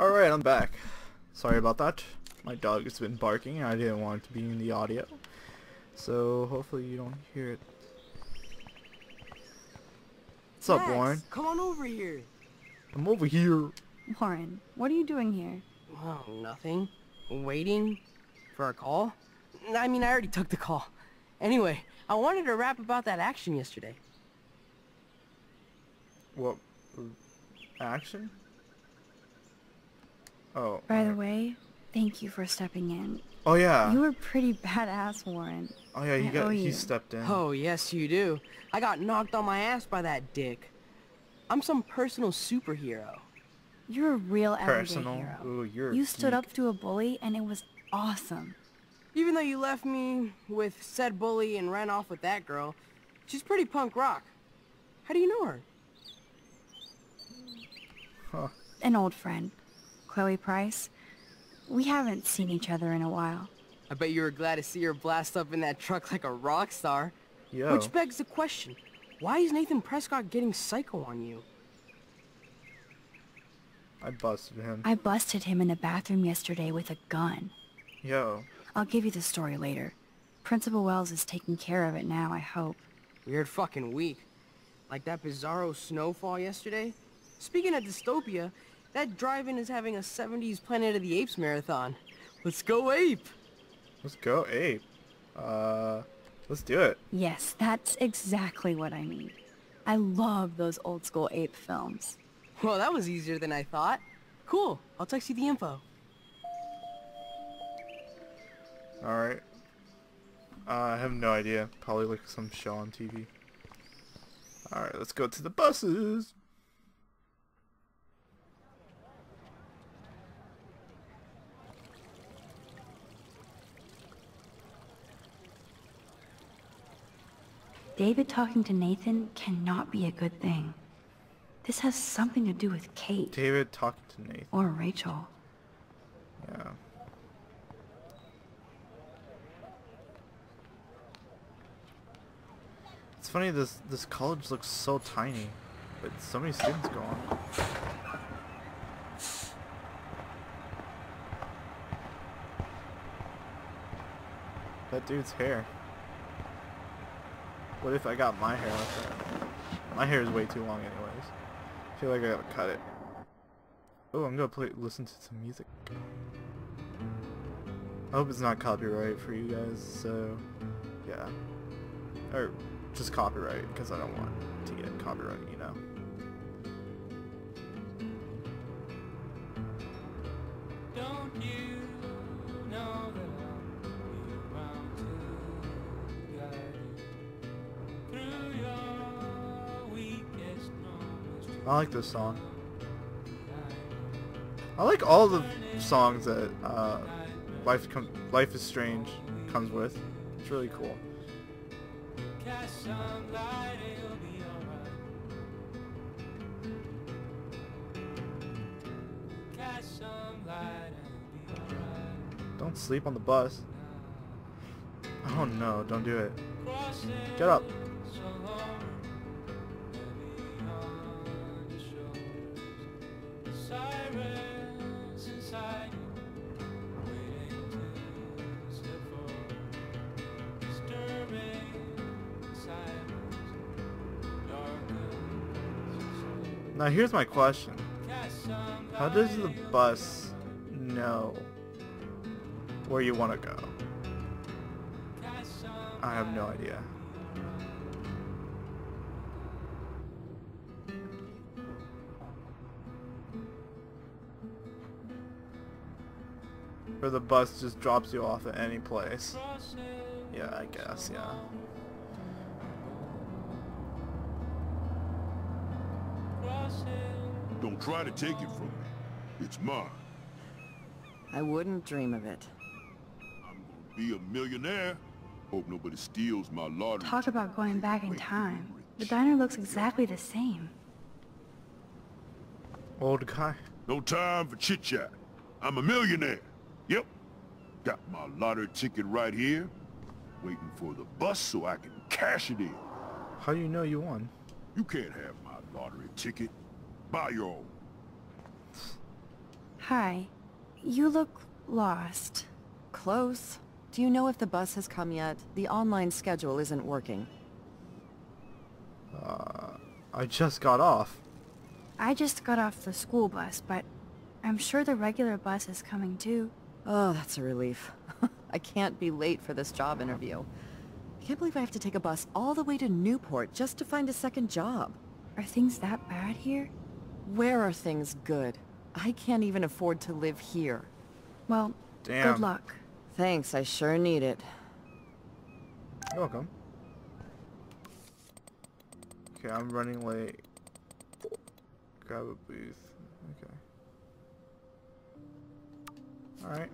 Alright, I'm back. Sorry about that. My dog has been barking and I didn't want it to be in the audio. So hopefully you don't hear it. What's up, Warren? Come on over here. I'm over here. Warren, what are you doing here? Oh, nothing. Waiting for a call? I mean, I already took the call. Anyway, I wanted to rap about that action yesterday. What? Action? Oh. By the way, thank you for stepping in. Oh yeah. You were pretty badass, Warren. Oh yeah, he I got he you. stepped in. Oh, yes, you do. I got knocked on my ass by that dick. I'm some personal superhero. You're a real everyday Personal. hero. Ooh, you're a you stood geek. up to a bully and it was awesome. Even though you left me with said bully and ran off with that girl, she's pretty punk rock. How do you know her? Huh. An old friend, Chloe Price. We haven't seen each other in a while. I bet you were glad to see her blast up in that truck like a rock star. Yo. Which begs the question, why is Nathan Prescott getting psycho on you? I busted him. I busted him in the bathroom yesterday with a gun. Yo. I'll give you the story later. Principal Wells is taking care of it now, I hope. Weird fucking week. Like that bizarro snowfall yesterday. Speaking of dystopia, that drive-in is having a 70s Planet of the Apes marathon. Let's go ape! Let's go, ape. Uh, let's do it. Yes, that's exactly what I mean. I love those old school ape films. Well, that was easier than I thought. Cool, I'll text you the info. Alright. Uh, I have no idea. Probably like some show on TV. Alright, let's go to the buses. David talking to Nathan cannot be a good thing. This has something to do with Kate David talking to Nathan. or Rachel. Yeah. It's funny this this college looks so tiny, but so many students go on. That dude's hair. What if I got my hair like that? My hair is way too long anyways. I feel like I gotta cut it. Oh, I'm gonna play listen to some music. I hope it's not copyright for you guys, so yeah. Or just copyright, because I don't want to get copyright, you know. Like this song. I like all the songs that uh, Life Life is Strange comes with. It's really cool. Don't sleep on the bus. Oh no, don't do it. Get up. Here's my question. How does the bus know where you want to go? I have no idea. Or the bus just drops you off at any place. Yeah, I guess, yeah. Don't try to take it from me. It's mine. I wouldn't dream of it. I'm gonna be a millionaire. Hope nobody steals my lottery. Talk about going back in time. The diner looks exactly the same. Old guy. No time for chit chat. I'm a millionaire. Yep. Got my lottery ticket right here. Waiting for the bus so I can cash it in. How do you know you won? You can't have my lottery ticket. Buy. Hi. You look lost. Close. Do you know if the bus has come yet? The online schedule isn't working. Uh, I just got off. I just got off the school bus, but I'm sure the regular bus is coming too. Oh, that's a relief. I can't be late for this job interview. I can't believe I have to take a bus all the way to Newport just to find a second job. Are things that bad here? Where are things good? I can't even afford to live here. Well, Damn. good luck. Thanks, I sure need it. You're welcome. Okay, I'm running late. Grab a booth. Okay. Alright.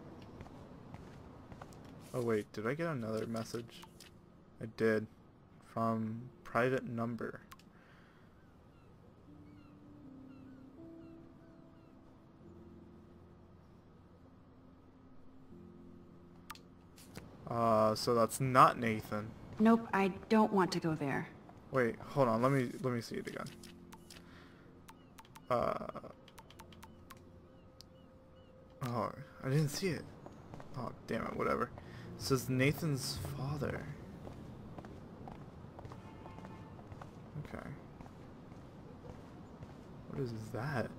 Oh wait, did I get another message? I did. From private number. Uh, so that's not Nathan. Nope, I don't want to go there. Wait, hold on. Let me let me see it again. Uh. Oh, I didn't see it. Oh, damn it. Whatever. It says Nathan's father. Okay. What is that?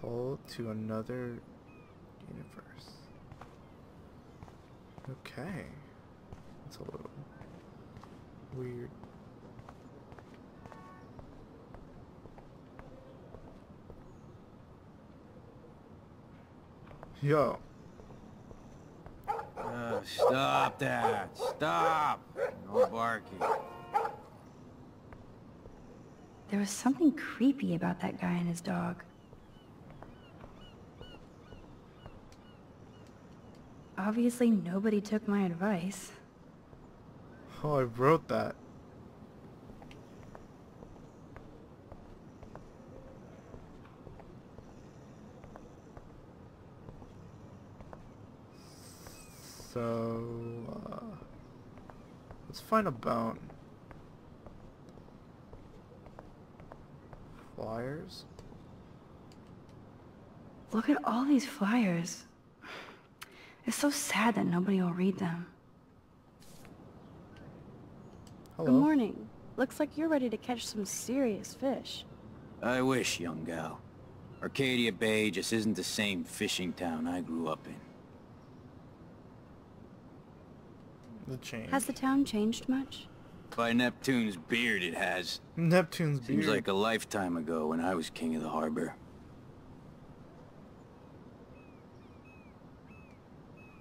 Hold to another universe. Okay. That's a little weird. Yo. Uh, stop that. Stop. No barking. There was something creepy about that guy and his dog. Obviously, nobody took my advice. Oh, I wrote that. So, uh, let's find a bone. Flyers? Look at all these flyers. It's so sad that nobody will read them. Hello. Good morning. Looks like you're ready to catch some serious fish. I wish, young gal. Arcadia Bay just isn't the same fishing town I grew up in. The change. Has the town changed much? By Neptune's beard it has. Neptune's beard. Seems like a lifetime ago when I was king of the harbor.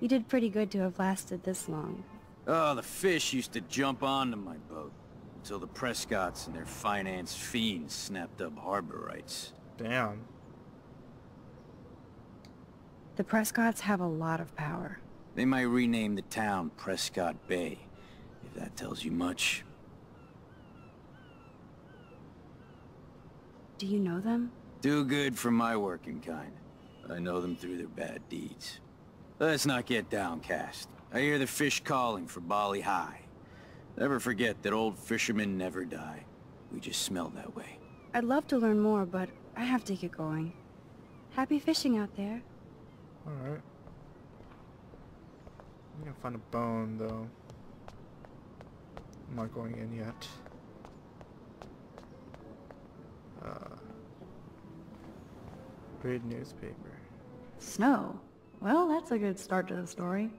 You did pretty good to have lasted this long. Oh, the fish used to jump onto my boat. Until the Prescotts and their finance fiends snapped up harbor rights. Damn. The Prescotts have a lot of power. They might rename the town Prescott Bay, if that tells you much. Do you know them? Do good for my working kind. I know them through their bad deeds. Let's not get downcast. I hear the fish calling for Bali Hai. Never forget that old fishermen never die. We just smell that way. I'd love to learn more, but I have to get going. Happy fishing out there. Alright. I'm gonna find a bone though. I'm not going in yet. Uh, read newspaper. Snow. Well, that's a good start to the story.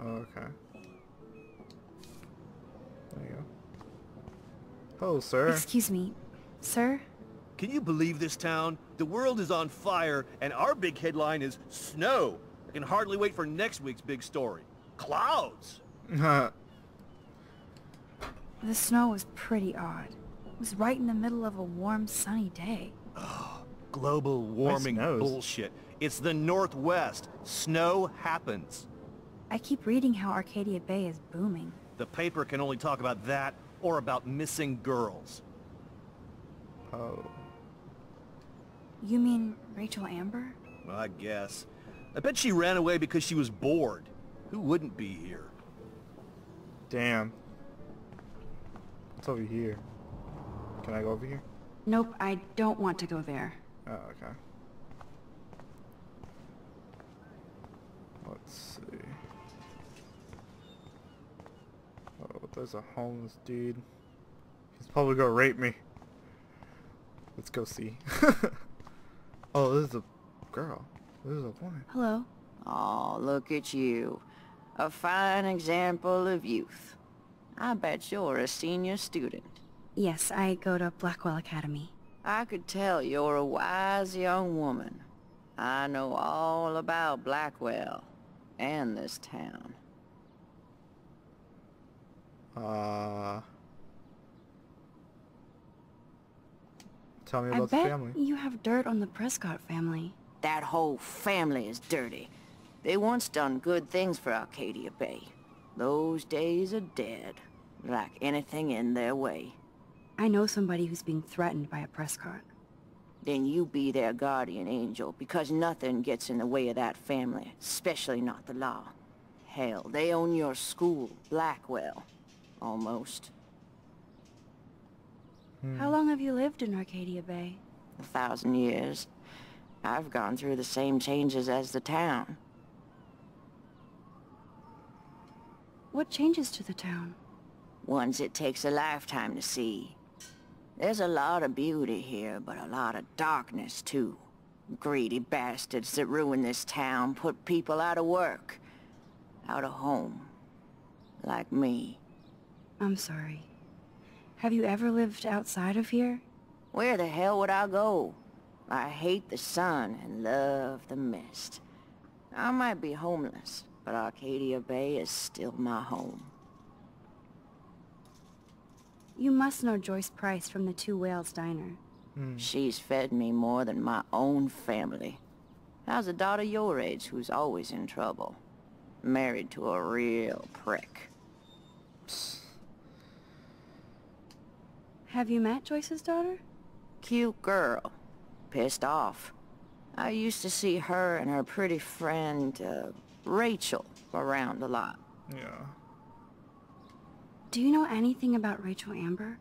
Oh, okay. There you go. Hello, sir. Excuse me. Sir? Can you believe this town? The world is on fire, and our big headline is snow. I can hardly wait for next week's big story. Clouds! The snow was pretty odd. It was right in the middle of a warm, sunny day. Oh, Global warming bullshit. It's the Northwest. Snow happens. I keep reading how Arcadia Bay is booming. The paper can only talk about that or about missing girls. oh. You mean Rachel Amber? Well, I guess. I bet she ran away because she was bored. Who wouldn't be here? Damn. What's over here? Can I go over here? Nope, I don't want to go there. Oh, okay. Let's see. Oh, there's a homeless dude. He's probably gonna rape me. Let's go see. oh, this is a girl. This is a woman. Hello? Oh, look at you. A fine example of youth. I bet you're a senior student. Yes, I go to Blackwell Academy. I could tell you're a wise young woman. I know all about Blackwell and this town. Uh. Tell me I about the bet family. you have dirt on the Prescott family. That whole family is dirty. They once done good things for Arcadia Bay. Those days are dead, like anything in their way. I know somebody who's being threatened by a Prescott. Then you be their guardian angel, because nothing gets in the way of that family, especially not the law. Hell, they own your school, Blackwell. Almost. How hmm. long have you lived in Arcadia Bay? A thousand years. I've gone through the same changes as the town. What changes to the town? Ones it takes a lifetime to see. There's a lot of beauty here, but a lot of darkness, too. Greedy bastards that ruin this town, put people out of work, out of home. Like me. I'm sorry. Have you ever lived outside of here? Where the hell would I go? I hate the sun and love the mist. I might be homeless, but Arcadia Bay is still my home. You must know Joyce Price from the Two Whales Diner. She's fed me more than my own family. How's a daughter your age who's always in trouble? Married to a real prick. Psst. Have you met Joyce's daughter? Cute girl. Pissed off. I used to see her and her pretty friend, uh, Rachel, around a lot. Yeah. Do you know anything about Rachel Amber?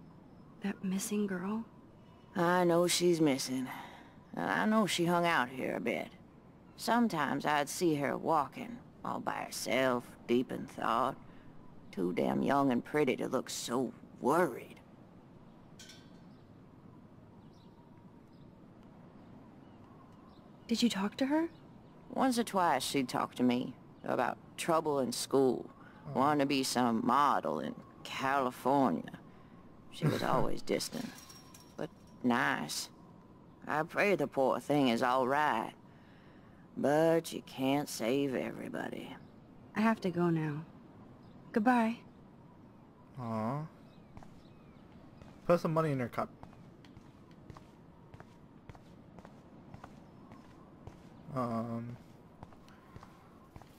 That missing girl? I know she's missing. I know she hung out here a bit. Sometimes I'd see her walking, all by herself, deep in thought. Too damn young and pretty to look so worried. Did you talk to her? Once or twice she'd talk to me about trouble in school, oh. wanting to be some model in California. She was always distant, but nice. I pray the poor thing is all right, but you can't save everybody. I have to go now. Goodbye. Aw. Put some money in her cup. Um.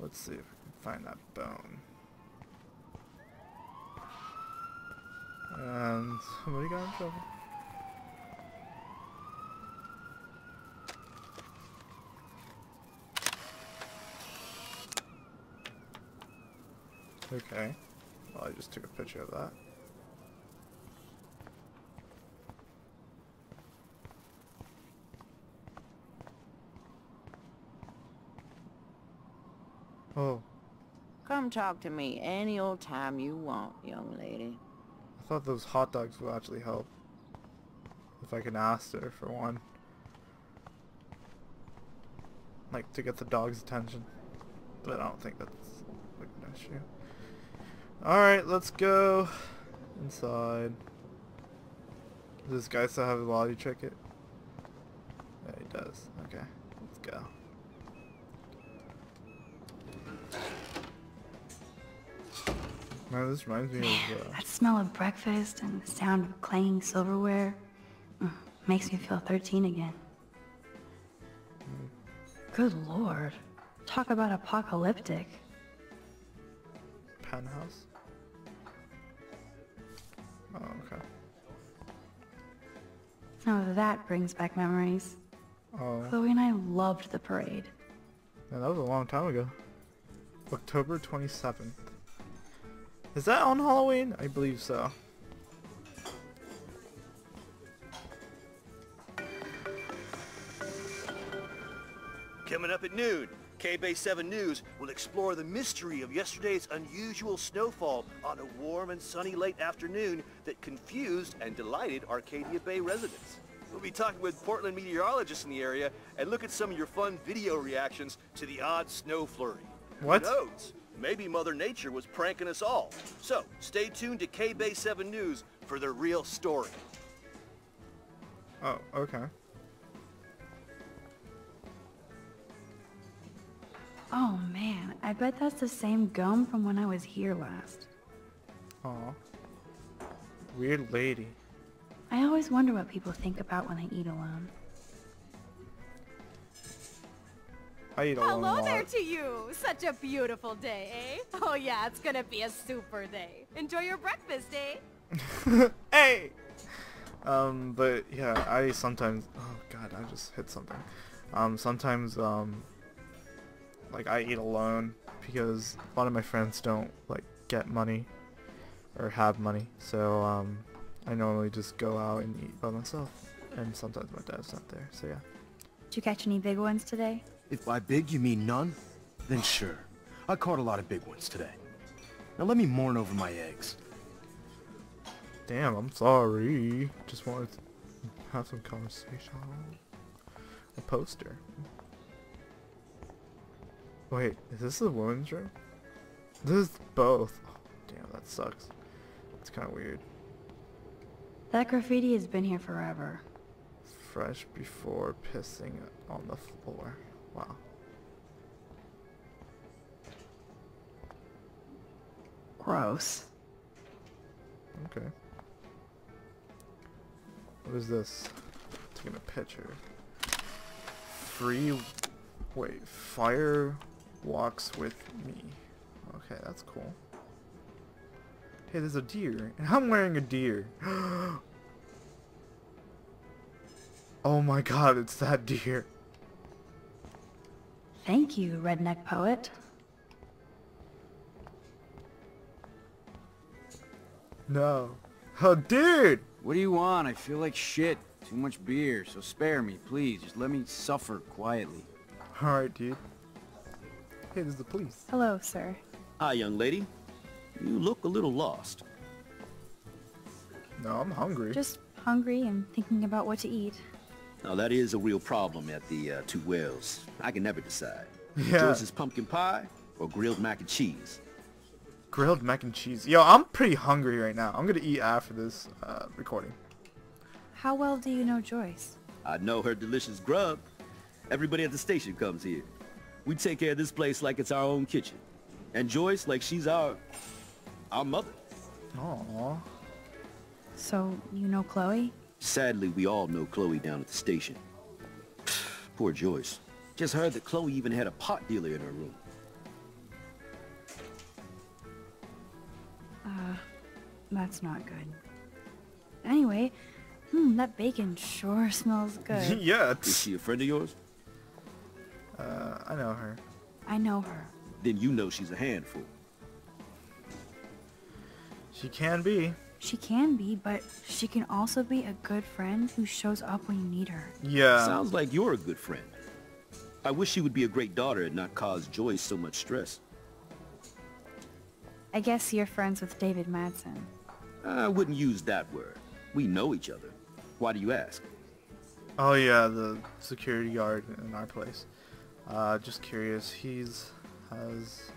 Let's see if we can find that bone. And somebody got in trouble. Okay. Well, I just took a picture of that. Oh, Come talk to me any old time you want, young lady. I thought those hot dogs would actually help. If I can ask her for one. Like, to get the dog's attention. But I don't think that's like an issue. Alright, let's go inside. Does this guy still have a lottery ticket? This reminds me of... Uh, That smell of breakfast and the sound of clanging silverware mm, makes me feel 13 again. Good lord. Talk about apocalyptic. penthouse? Oh, okay. Now that brings back memories. Oh, Chloe and I loved the parade. yeah, that was a long time ago. October 27th. Is that on Halloween? I believe so. Coming up at noon, K-Bay 7 News will explore the mystery of yesterday's unusual snowfall on a warm and sunny late afternoon that confused and delighted Arcadia Bay residents. We'll be talking with Portland meteorologists in the area and look at some of your fun video reactions to the odd snow flurry. What? Who knows? Maybe Mother Nature was pranking us all. So, stay tuned to K-Bay 7 News for the real story. Oh, okay. Oh man, I bet that's the same gum from when I was here last. Aw. Weird lady. I always wonder what people think about when they eat alone. I eat alone a Hello lot. there to you! Such a beautiful day, eh? Oh yeah, it's gonna be a super day. Enjoy your breakfast, eh? hey! Um, but yeah, I sometimes, oh god, I just hit something. Um, sometimes, um, like I eat alone because a lot of my friends don't, like, get money or have money. So, um, I normally just go out and eat by myself. And sometimes my dad's not there, so yeah. Did you catch any big ones today? If by big you mean none, then sure. I caught a lot of big ones today. Now let me mourn over my eggs. Damn, I'm sorry. Just wanted to have some conversation. A poster. Wait, is this the women's room? This is both. Oh, damn, that sucks. It's kind of weird. That graffiti has been here forever. Fresh before pissing on the floor. Wow. Gross. Okay. What is this? Taking a picture. Free... Wait, fire walks with me. Okay, that's cool. Hey, there's a deer. And I'm wearing a deer. oh my god, it's that deer. Thank you, redneck poet. No. Oh, dude! What do you want? I feel like shit. Too much beer, so spare me, please. Just let me suffer quietly. Alright, dude. Hey, there's the police. Hello, sir. Hi, young lady. You look a little lost. No, I'm hungry. Just hungry and thinking about what to eat. Now, that is a real problem at the uh, Two Whales. I can never decide. Yeah. Joyce's pumpkin pie or grilled mac and cheese. Grilled mac and cheese. Yo, I'm pretty hungry right now. I'm gonna eat after this uh, recording. How well do you know Joyce? I know her delicious grub. Everybody at the station comes here. We take care of this place like it's our own kitchen. And Joyce like she's our... our mother. Aww. So, you know Chloe? Sadly, we all know Chloe down at the station. Poor Joyce. Just heard that Chloe even had a pot dealer in her room. Uh, that's not good. Anyway, hmm, that bacon sure smells good. yeah, Is she a friend of yours? Uh, I know her. I know her. Then you know she's a handful. She can be. She can be, but she can also be a good friend who shows up when you need her. Yeah. Sounds like you're a good friend. I wish she would be a great daughter and not cause Joyce so much stress. I guess you're friends with David Madsen. I wouldn't use that word. We know each other. Why do you ask? Oh yeah, the security guard in our place. Uh, just curious. He's has.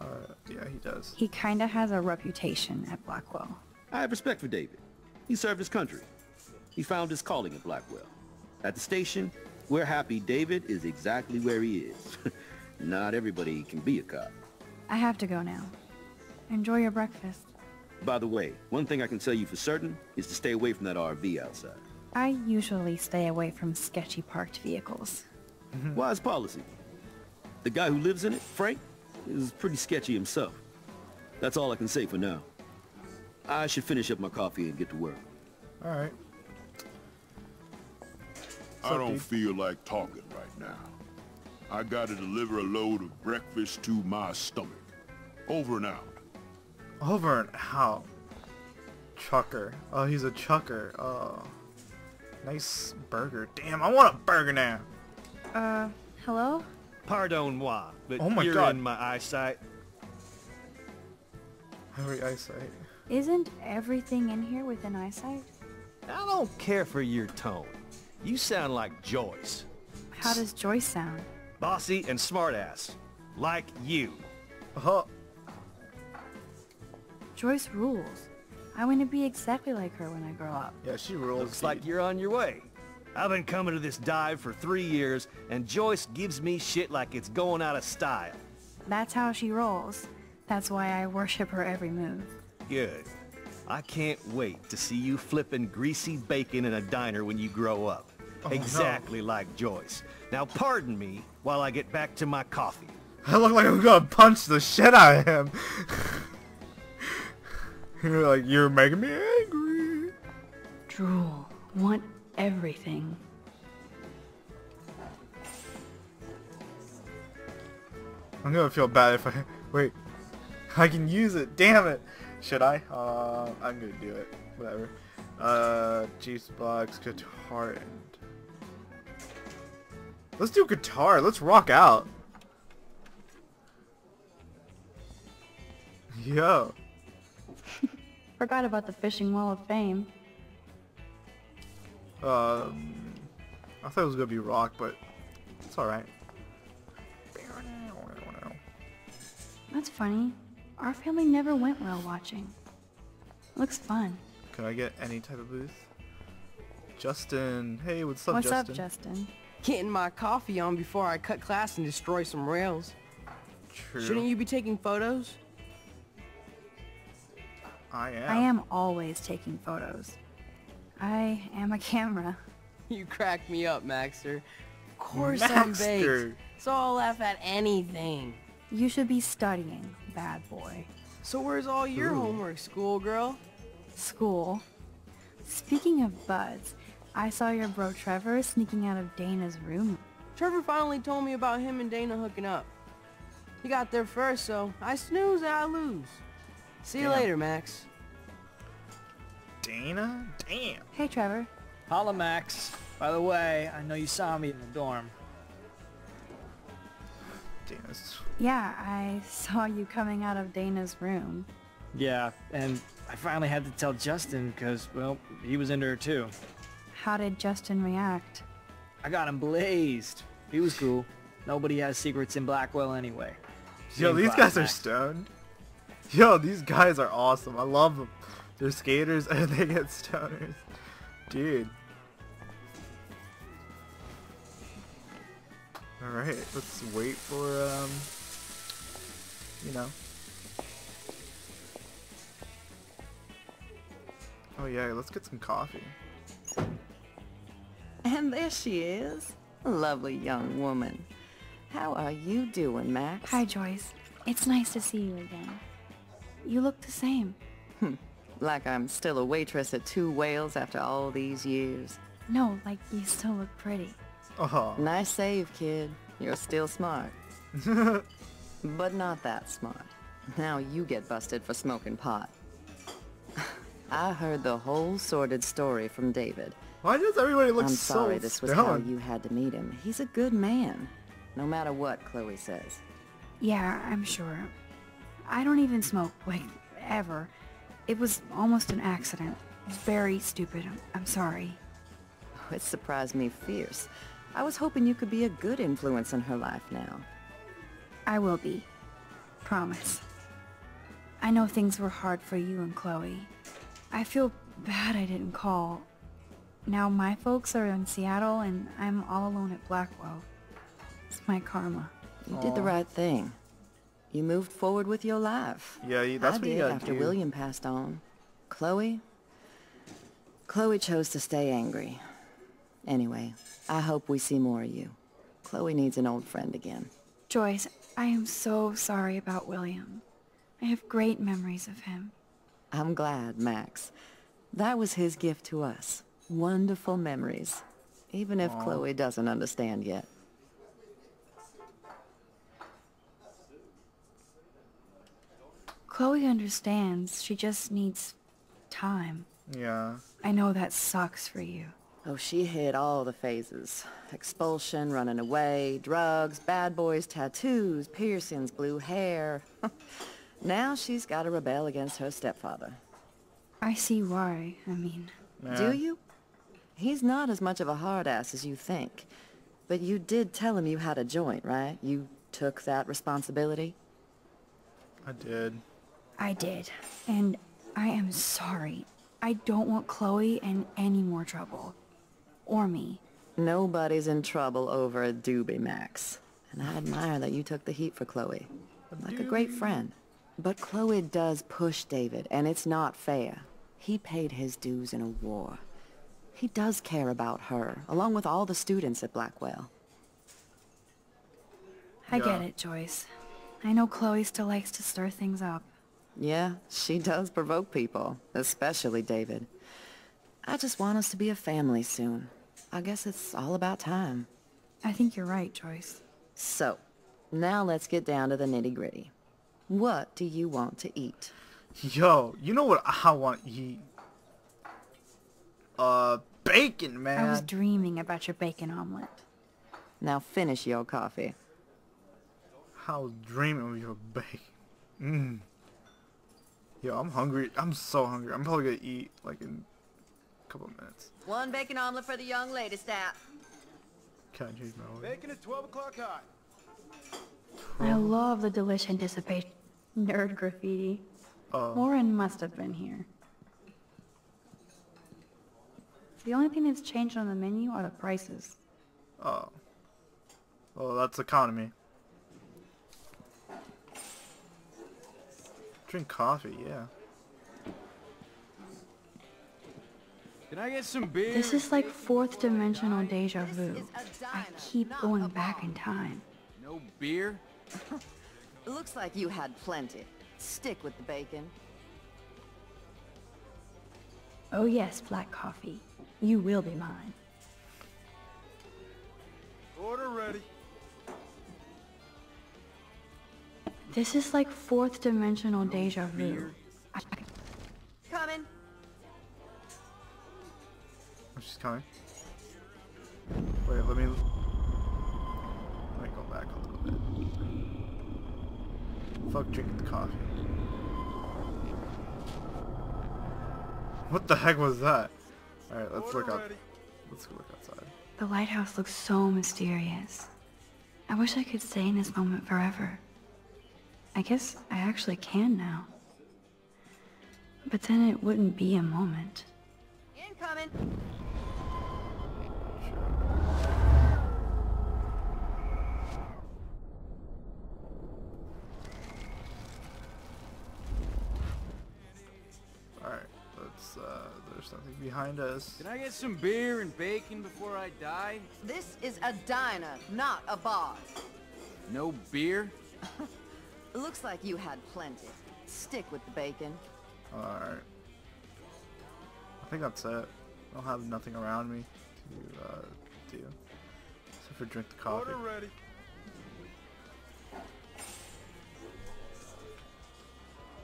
Uh, yeah, he does. He kinda has a reputation at Blackwell. I have respect for David. He served his country. He found his calling at Blackwell. At the station, we're happy David is exactly where he is. Not everybody can be a cop. I have to go now. Enjoy your breakfast. By the way, one thing I can tell you for certain is to stay away from that RV outside. I usually stay away from sketchy parked vehicles. Wise policy. The guy who lives in it, Frank, is pretty sketchy himself. That's all I can say for now. I should finish up my coffee and get to work. Alright. I don't feel like talking right now. I gotta deliver a load of breakfast to my stomach. Over and out. Over and out. Chucker. Oh, he's a chucker. Oh. Nice burger. Damn, I want a burger now. Uh, Hello? Pardon moi, but Oh my you're God. in my eyesight. Every eyesight. Isn't everything in here within eyesight? I don't care for your tone. You sound like Joyce. How does Joyce sound? Bossy and smartass. Like you. Uh-huh. Joyce rules. I want to be exactly like her when I grow up. Yeah, she rules. Looks like you're on your way. I've been coming to this dive for three years, and Joyce gives me shit like it's going out of style. That's how she rolls. That's why I worship her every move. Good. I can't wait to see you flipping greasy bacon in a diner when you grow up. Oh, no. exactly like Joyce. Now pardon me while I get back to my coffee. I look like I'm gonna punch the shit out of him. you're like, you're making me angry. Drool. Want everything. I'm gonna feel bad if I... Wait. I can use it. Damn it. Should I? Uh, I'm gonna do it. Whatever. Uh, juice box, guitar, and... Let's do guitar. Let's rock out. Yo. Forgot about the Fishing Wall of Fame. Um, I thought it was gonna be rock, but it's alright. That's funny. Our family never went whale watching. Looks fun. Can I get any type of booth? Justin. Hey, what's up, What's Justin? up, Justin? Getting my coffee on before I cut class and destroy some rails. True. Shouldn't you be taking photos? I am. I am always taking photos. I am a camera. You crack me up, Maxter. Of course I'm baked. So I'll laugh at anything. You should be studying, bad boy. So where's all your Ooh. homework, schoolgirl? School. Speaking of buds, I saw your bro Trevor sneaking out of Dana's room. Trevor finally told me about him and Dana hooking up. He got there first, so I snooze and I lose. See you Damn. later, Max. Dana? Damn. Hey, Trevor. Holla, Max. By the way, I know you saw me in the dorm. Dana's. Yeah, I saw you coming out of Dana's room. Yeah, and I finally had to tell Justin because, well, he was into her too. How did Justin react? I got him blazed. He was cool. Nobody has secrets in Blackwell anyway. Yo, Same these class, guys are stoned. Yo, these guys are awesome. I love them. They're skaters and they get stoners. Dude. Alright, let's wait for, um, you know. Oh yeah, let's get some coffee. And there she is. Lovely young woman. How are you doing, Max? Hi, Joyce. It's nice to see you again. You look the same. Hmm. Like I'm still a waitress at Two Whales after all these years. No, like you still look pretty. Oh. Nice save, kid. You're still smart. but not that smart. Now you get busted for smoking pot. I heard the whole sordid story from David. Why does everybody look I'm so sorry this was how you had to meet him. He's a good man. No matter what Chloe says. Yeah, I'm sure. I don't even smoke, like, ever. It was almost an accident. Very stupid. I'm, I'm sorry. It surprised me fierce. I was hoping you could be a good influence in her life now. I will be. Promise. I know things were hard for you and Chloe. I feel bad I didn't call. Now my folks are in Seattle and I'm all alone at Blackwell. It's my karma. You did the right thing. You moved forward with your life. Yeah, you- that's I what you did gotta after do. William passed on. Chloe? Chloe chose to stay angry. Anyway, I hope we see more of you. Chloe needs an old friend again. Joyce, I am so sorry about William. I have great memories of him. I'm glad, Max. That was his gift to us. Wonderful memories. Even if Aw. Chloe doesn't understand yet. Chloe understands. She just needs time. Yeah. I know that sucks for you. Oh, she hit all the phases. Expulsion, running away, drugs, bad boys, tattoos, piercings, blue hair. now she's got to rebel against her stepfather. I see why. I mean... Do you? He's not as much of a hard ass as you think. But you did tell him you had a joint, right? You took that responsibility? I did. I did. And I am sorry. I don't want Chloe in any more trouble. Or me. Nobody's in trouble over a doobie, Max. And I admire that you took the heat for Chloe. Like a great friend. But Chloe does push David, and it's not fair. He paid his dues in a war. He does care about her, along with all the students at Blackwell. I get it, Joyce. I know Chloe still likes to stir things up. Yeah, she does provoke people, especially David. I just want us to be a family soon. I guess it's all about time. I think you're right, Joyce. So, now let's get down to the nitty-gritty. What do you want to eat? Yo, you know what I want to eat? Uh, bacon, man. I was dreaming about your bacon omelet. Now finish your coffee. I was dreaming of your bacon. Mmm. Yo, I'm hungry. I'm so hungry. I'm probably gonna eat like in a couple of minutes. One bacon omelet for the young lady, stat. Can I change my order? Bacon at 12 o'clock high. I love the delicious anticipation. Nerd graffiti. Oh. Warren must have been here. The only thing that's changed on the menu are the prices. Oh. Well, that's economy. Drink coffee, yeah. Can I get some beer? This is like fourth dimensional deja vu. I keep going back in time. No beer? Looks like you had plenty. Stick with the bacon. Oh yes, black coffee. You will be mine. Order ready. This is like fourth dimensional deja vu. I- Coming. She's coming. Wait, let me... Let me go back a little bit. Fuck drinking the coffee. What the heck was that? Alright, let's look up. Let's go look outside. The lighthouse looks so mysterious. I wish I could stay in this moment forever. I guess I actually can now. But then it wouldn't be a moment. Incoming. Let's, uh, there's something behind us. Can I get some beer and bacon before I die? This is a diner, not a bar. No beer? Looks like you had plenty. Stick with the bacon. Alright. I think that's it. I don't have nothing around me to, uh, do. Except for drink the coffee. Order ready.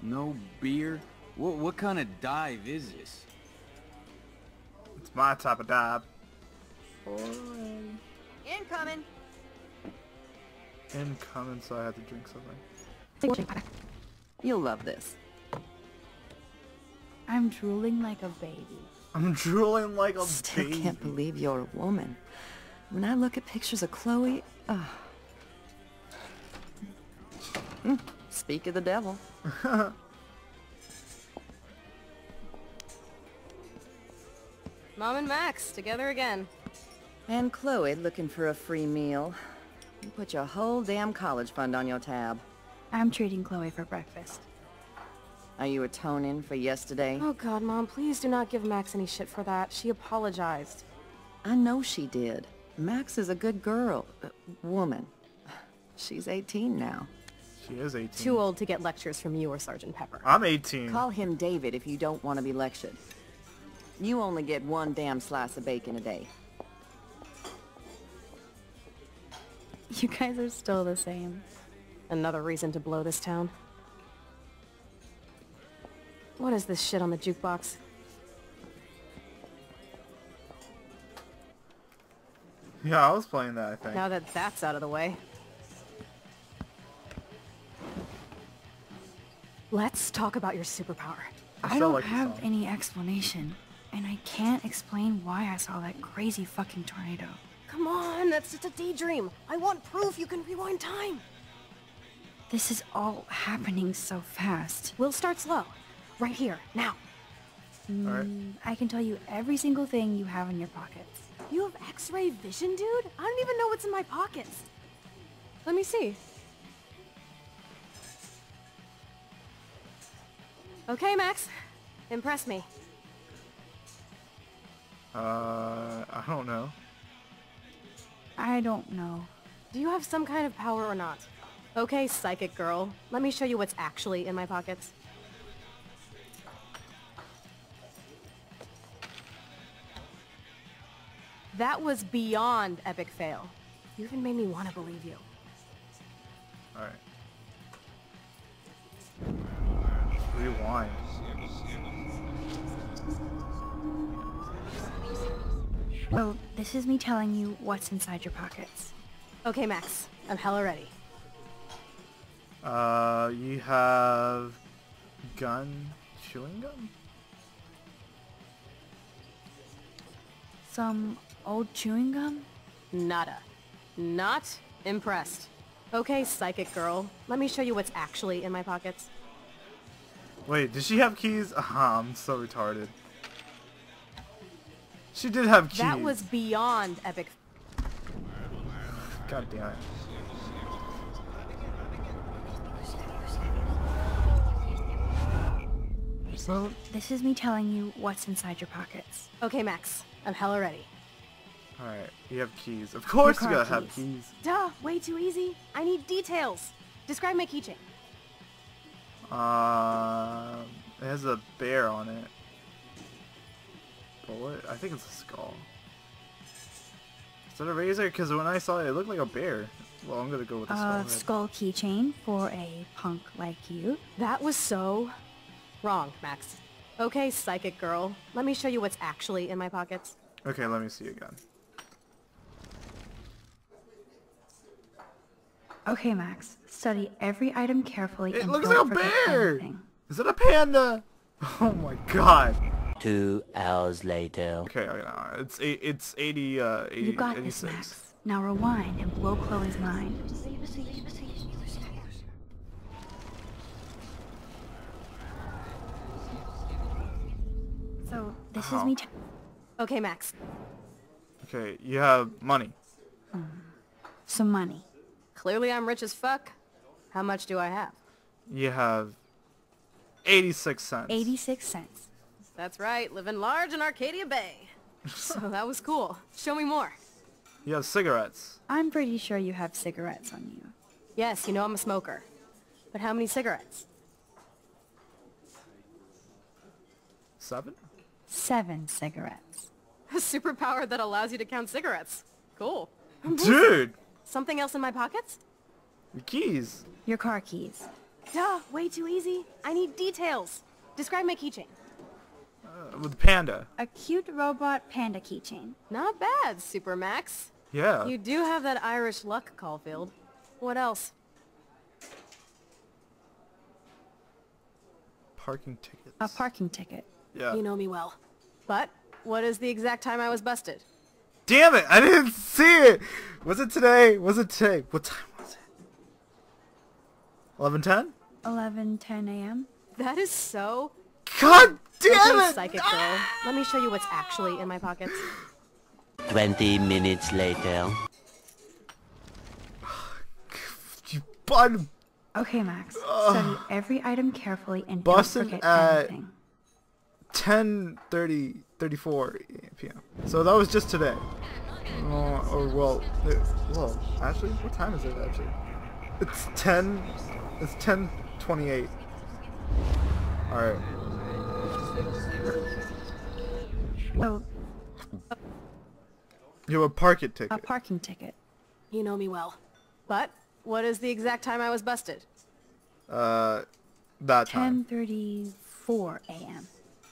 No beer? What, what kind of dive is this? It's my type of dive. Incoming. Incoming, so I had to drink something. You'll love this. I'm drooling like a baby. I'm drooling like a Still baby. can't believe you're a woman. When I look at pictures of Chloe, ugh. Hmm, Speak of the devil. Mom and Max, together again. And Chloe looking for a free meal. You put your whole damn college fund on your tab. I'm treating Chloe for breakfast. Are you atoning for yesterday? Oh god, Mom, please do not give Max any shit for that. She apologized. I know she did. Max is a good girl. uh, woman. She's 18 now. She is 18. Too old to get lectures from you or Sergeant Pepper. I'm 18. Call him David if you don't want to be lectured. You only get one damn slice of bacon a day. You guys are still the same. Another reason to blow this town. What is this shit on the jukebox? Yeah, I was playing that, I think. Now that that's out of the way. Let's talk about your superpower. I don't have any explanation. And I can't explain why I saw that crazy fucking tornado. Come on, that's just a daydream. I want proof you can rewind time. This is all happening so fast. We'll start slow. Right here, now. Mm, I can tell you every single thing you have in your pockets. You have x-ray vision, dude? I don't even know what's in my pockets. Let me see. Okay, Max. Impress me. Uh, I don't know. I don't know. Do you have some kind of power or not? Okay, psychic girl. Let me show you what's actually in my pockets. That was beyond epic fail. You even made me want to believe you. Alright. Rewind. Well, this is me telling you what's inside your pockets. Okay, Max. I'm hella ready. Uh, you have gun, chewing gum? Some old chewing gum? Nada. Not impressed. Okay, psychic girl. Let me show you what's actually in my pockets. Wait, does she have keys? Ah, I'm so retarded. She did have keys. That was beyond epic. God damn it. Well, this is me telling you what's inside your pockets. Okay, Max. I'm hella ready. Alright, you have keys. Of course you gotta have keys. keys. Duh, way too easy. I need details. Describe my keychain. Um, it has a bear on it. Bullet? I think it's a skull. Is that a razor? Because when I saw it, it looked like a bear. Well, I'm gonna go with the skull. Uh, a head. skull keychain for a punk like you. That was so wrong, Max. Okay, psychic girl. Let me show you what's actually in my pockets. Okay, let me see again. Okay, Max. Study every item carefully It looks like a bear! anything. Is it a panda? Oh my god. Two hours later. Okay, okay, uh, it's it's 80, uh, 80, You got this, Max. Now rewind and blow Chloe's mind. So, this is uh-huh. me Okay, Max. Okay, you have money. Mm-hmm. some money. Clearly I'm rich as fuck. How much do I have? You have 86 cents. 86 cents. That's right, living large in Arcadia Bay. so that was cool. Show me more. You have cigarettes. I'm pretty sure you have cigarettes on you. Yes, you know I'm a smoker. But how many cigarettes? Seven? Seven cigarettes. A superpower that allows you to count cigarettes. Cool. Dude! Something else in my pockets? Your keys. Your car keys. Duh, way too easy. I need details. Describe my keychain. Uh, with panda. A cute robot panda keychain. Not bad, Super Max. Yeah. You do have that Irish luck, Caulfield. What else? Parking tickets. A parking ticket. Yeah. You know me well. But, what is the exact time I was busted? Damn it! I didn't see it! Was it today? Was it today? What time was it? 11.10? 11:10 a.m. That is so... God damn it! psychic girl. Let me show you what's actually in my pockets. Twenty minutes later. You bun Okay, Max. Study every item carefully and busted don't forget at anything. 10.30, 34 p.m. So that was just today. Oh, or well, it, well, actually, what time is it actually? It's 10, it's 10.28. Alright. Oh, You have a parking ticket. a parking ticket. You know me well. But, what is the exact time I was busted? Uh, that time. 10:34 a.m.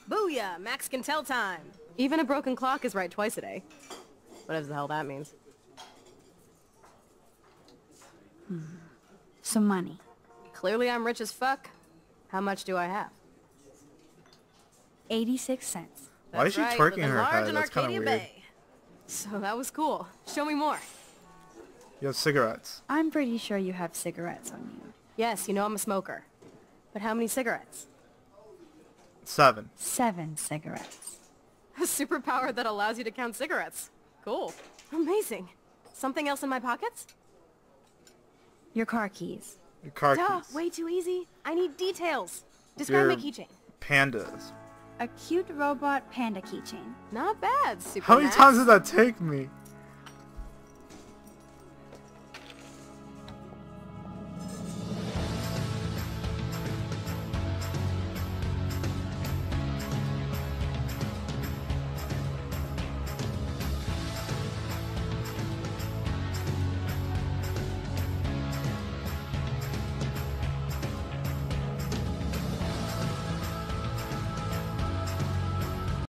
Booyah! Max can tell time! Even a broken clock is right twice a day. Whatever the hell that means. Hmm. Some money. Clearly I'm rich as fuck. How much do I have? 86 cents. Why is she right, twerking her large head? in That's kinda Arcadia weird. Bay. So that was cool. Show me more. You have cigarettes. I'm pretty sure you have cigarettes on you. Yes, you know I'm a smoker. But how many cigarettes? Seven. Seven cigarettes. A superpower that allows you to count cigarettes. Cool. Amazing. Something else in my pockets? Your car keys. Your car Duh, keys. way too easy. I need details. Describe my keychain. pandas. A cute robot panda keychain. Not bad, Superman. How many times did that take me?